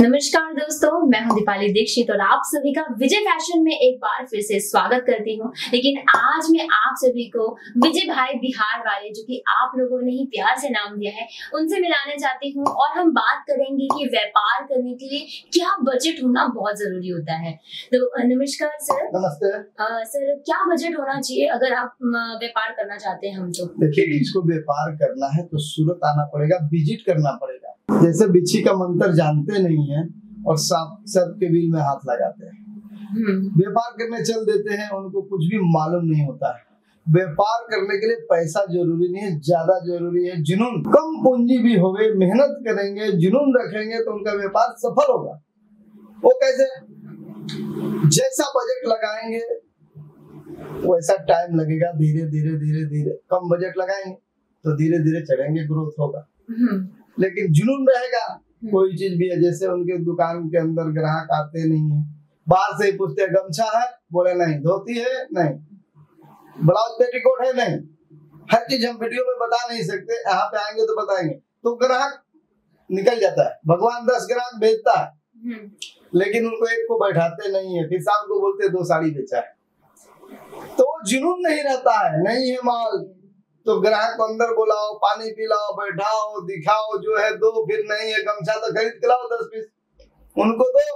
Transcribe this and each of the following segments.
नमस्कार दोस्तों मैं हूँ दीपाली दीक्षित और आप सभी का विजय फ़ैशन में एक बार फिर से स्वागत करती हूँ। लेकिन आज मैं आप सभी को विजय भाई बिहार वाले जो कि आप लोगों ने ही प्यार से नाम दिया है उनसे मिलाने चाहती हूँ और हम बात करेंगे कि व्यापार करने के लिए क्या बजट होना बहुत ज़रूरी होता है। तो नमस्कार सर। नमस्ते। सर क्या बजट होना चाहिए अगर आप व्यापार करना चाहते हैं हम तो? देखिए इसको व्यापार करना है तो सूरत आना पड़ेगा विज़िट करना पड़ेगा। जैसे बिच्छी का मंत्र जानते नहीं है और सांप सर्प के बिल में हाथ लगाते हैं। हम्म। व्यापार करने चल देते हैं उनको कुछ भी मालूम नहीं होता है। व्यापार करने के लिए पैसा ज़रूरी नहीं है ज़्यादा ज़रूरी है। जुनून कम पूंजी भी होवे मेहनत करेंगे जुनून रखेंगे तो उनका व्यापार सफल होगा। वो कैसे? जैसा बजट लगाएँगे वैसा टाइम लगेगा धीरे धीरे धीरे धीरे कम बजट लगाएँगे तो धीरे धीरे चढ़ेंगे ग्रोथ होगा। हम्म। लेकिन जुनून रहेगा। कोई चीज़ भी है जैसे उनके दुकान के अंदर ग्राहक आते नहीं है। बाहर से ही पूछते हैं गमछा है? बोले नहीं धोती है? नहीं। ब्लाउज पेटीकोट है? नहीं। हर चीज़ हम वीडियो में बता नहीं सकते। यहाँ पे आएँगे तो बताएँगे। तो ग्राहक निकल जाता है। भगवान दस ग्राहक भेजता है। हम्म। लेकिन उनको एक को बैठाते नहीं है। फिर शाम को बोलते दो साड़ी बेचा है। तो जुनून नहीं रहता है। नहीं है माल। तो ग्राहक को अंदर बुलाओ, पानी पिलाओ, बैठाओ, दिखाओ, जो है दो, फिर नहीं है गमछा तो खरीद के लाओ दस पीस। उनको दो,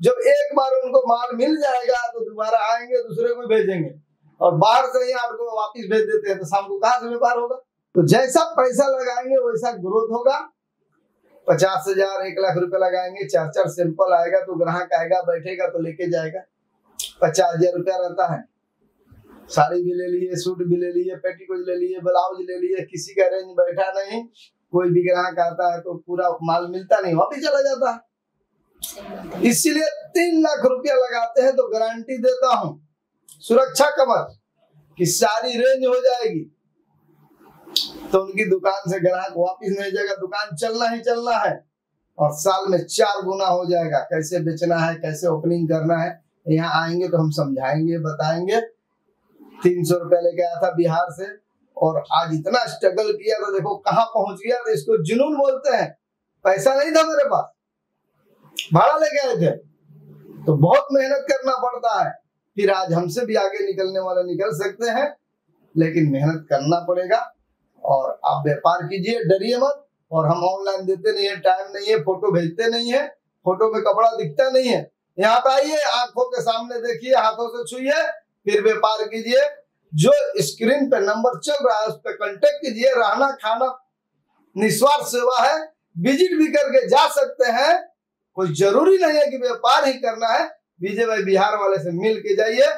जब एक बार उनको माल मिल जाएगा तो दोबारा आएँगे, दूसरे को भेजेंगे। और बाहर से ही आपको वापिस भेज देते हैं तो शाम को कहा से व्यापार होगा? तो जैसा पैसा लगाएँगे, वैसा ग्रोथ होगा। पचास हज़ार, एक लाख रुपए लगाएँगे चार चार सैंपल आएगा तो ग्राहक आएगा, बैठेगा तो लेके जाएगा। पचास हज़ार रुपया रहता है। साड़ी भी ले लिए, सूट भी ले लिए, पेटीकोट ले लिए, ब्लाउज ले लिए, किसी का रेंज बैठा नहीं, कोई भी ग्राहक आता है तो पूरा माल मिलता नहीं, वापिस चला जाता है। इसीलिए तीन लाख रुपया लगाते हैं तो गारंटी देता हूँ, सुरक्षा कवच कि सारी रेंज हो जाएगी। तो उनकी दुकान से ग्राहक वापिस नहीं जाएगा, दुकान चलना ही चलना है, और साल में चार गुना हो जाएगा। कैसे बेचना है, कैसे ओपनिंग करना है, यहाँ आएँगे तो हम समझाएँगे, बताएँगे। तीन सौ रुपया लेके आया था बिहार से, और आज इतना स्ट्रगल किया तो देखो कहाँ पहुँच गया। तो इसको जुनून बोलते हैं। पैसा नहीं था मेरे पास। भाड़ा लेके आए थे। तो बहुत मेहनत करना पड़ता है। फिर आज हमसे भी आगे निकलने वाले निकल सकते हैं, लेकिन मेहनत करना पड़ेगा। और आप व्यापार कीजिए, डरिए मत। और हम ऑनलाइन देते नहीं है टाइम नहीं है फ़ोटो भेजते नहीं है। फ़ोटो में कपड़ा दिखता नहीं है। यहाँ पे आइए, आँखों के सामने देखिए, हाथों से छुइए। फिर व्यापार कीजिए, जो स्क्रीन पे नंबर चल रहा है, उस पर कॉन्टेक्ट कीजिए, रहना, खाना, निस्वार्थ सेवा है विज़िट भी करके जा सकते हैं। कोई ज़रूरी नहीं है कि व्यापार ही करना है। विजय भाई बिहार वाले से मिल के जाइए।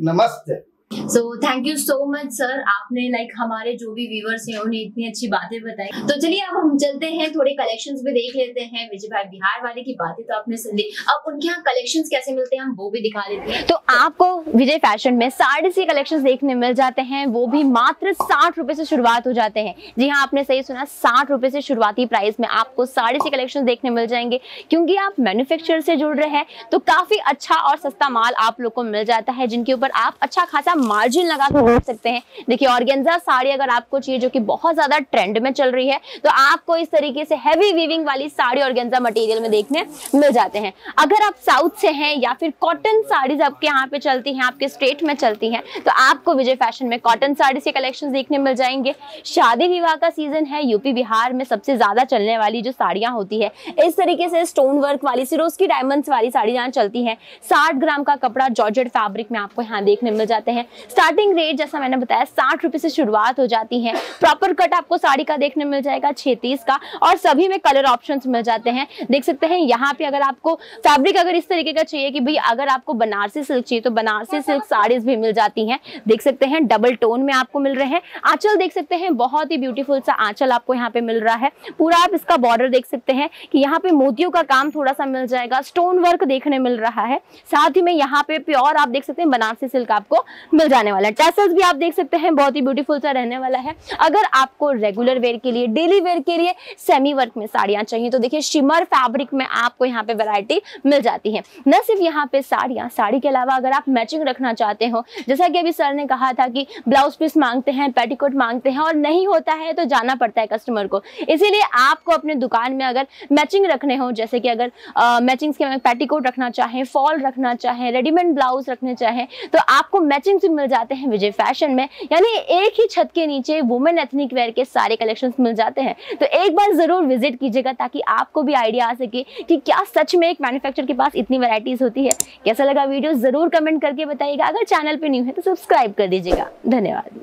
नमस्ते। So thank you so much sir आपने लाइक like, हमारे जो भी व्यूवर्स हैं उन्हें इतनी अच्छी बातें बताई। तो चलिए अब हम चलते हैं थोड़े कलेक्शंस भी देख लेते हैं। विजय भाई बिहार वाले की बातें तो आपने सुन ली। अब उनके यहाँ कलेक्शंस कैसे मिलते हैं हम वो भी दिखा देते हैं। तो आपको विजय फ़ैशन में साढ़े से कलेक्शन देखने मिल जाते हैं। वो भी मात्र साठ रुपए से शुरुआत हो जाते हैं। जी हाँ आपने सही सुना साठ रुपए से शुरुआती प्राइस में आपको साढ़े से कलेक्शन देखने मिल जाएँगे। क्योंकि आप मैन्युफैक्चरर से जुड़ रहे हैं तो काफ़ी अच्छा और सस्ता माल आप लोग को मिल जाता है जिनके ऊपर आप अच्छा खासा मार्जिन लगा कर बेच सकते हैं। देखिए ऑर्गेन्जा साड़ी अगर आपको चाहिए, जो कि बहुत ज़्यादा ट्रेंड में चल रही है तो आपको इस तरीके से हैवी वीविंग वाली साड़ी ऑर्गेन्जा मटेरियल में देखने मिल जाते हैं। अगर आप साउथ से हैं या फिर कॉटन साड़ीज आपके यहाँ पे चलती हैं, आपके स्टेट में चलती हैं तो आपको विजय फ़ैशन में कॉटन साड़ी के कलेक्शन देखने मिल जाएँगे। शादी विवाह का सीज़न है यूपी बिहार में सबसे ज़्यादा चलने वाली जो साड़ियाँ होती है, इस तरीके से स्टोन वर्क वाली, सिरोस्की डायमंड्स वाली साड़ी जहाँ चलती है। साठ ग्राम का कपड़ा जॉर्जेट फैब्रिक में आपको यहाँ देखने मिल जाते हैं। स्टार्टिंग रेट जैसा मैंने बताया साठ रुपए से शुरुआत हो जाती है। प्रॉपर कट आपको साड़ी का देखने मिल जाएगा छेतीस का और सभी में कलर ऑप्शन मिल जाते हैं। देख सकते हैं यहाँ पे अगर आपको फैब्रिक अगर इस तरीके का चाहिए कि भाई अगर आपको बनारसी सिल्क चाहिए तो बनारसी सिल्क साड़ीज भी मिल जाती हैं। देख सकते हैं डबल टोन में आपको मिल रहे हैं। आंचल देख सकते हैं बहुत ही ब्यूटीफुल सा आंचल आपको यहाँ पे मिल रहा है। पूरा आप इसका बॉर्डर देख सकते हैं कि यहाँ पे मोतियों का काम थोड़ा सा मिल जाएगा स्टोन वर्क देखने मिल रहा है। साथ ही में यहाँ पे प्योर आप देख सकते हैं बनारसी सिल्क आपको मिल जाने वाला है। टैसल्स भी आप देख सकते हैं, बहुत ही ब्यूटीफुल सा रहने वाला है। अगर आपको रेगुलर वेयर के लिए डेली वेयर के लिए सेमी वर्क में साड़ियाँ चाहिए तो देखिए शिमर फैब्रिक में आपको यहाँ पे वैरायटी मिल जाती है। न सिर्फ़ यहाँ पे साड़ियाँ, साड़ी के अलावा अगर आप मैचिंग रखना चाहते हो, जैसा कि अभी सर ने कहा था कि ब्लाउज पीस मांगते हैं पेटीकोट मांगते हैं और नहीं होता है तो जाना पड़ता है कस्टमर को। इसीलिए आपको अपने दुकान में अगर मैचिंग रखने हो, जैसे कि अगर मैचिंग के पेटीकोट रखना चाहें फॉल रखना चाहें रेडीमेड ब्लाउज रखने चाहें तो आपको मैचिंग से मिल जाते हैं विजय फ़ैशन में। यानी एक ही छत के नीचे वुमेन एथनिक वेयर के सारे कलेक्शंस मिल जाते हैं। तो एक बार ज़रूर विज़िट कीजिएगा ताकि आपको भी आइडिया आ सके कि क्या सच में एक मैन्युफैक्चर के पास इतनी वैरायटीज होती है। कैसा लगा वीडियो ज़रूर कमेंट करके बताइएगा। अगर चैनल पर न्यू है तो सब्सक्राइब कर दीजिएगा। धन्यवाद।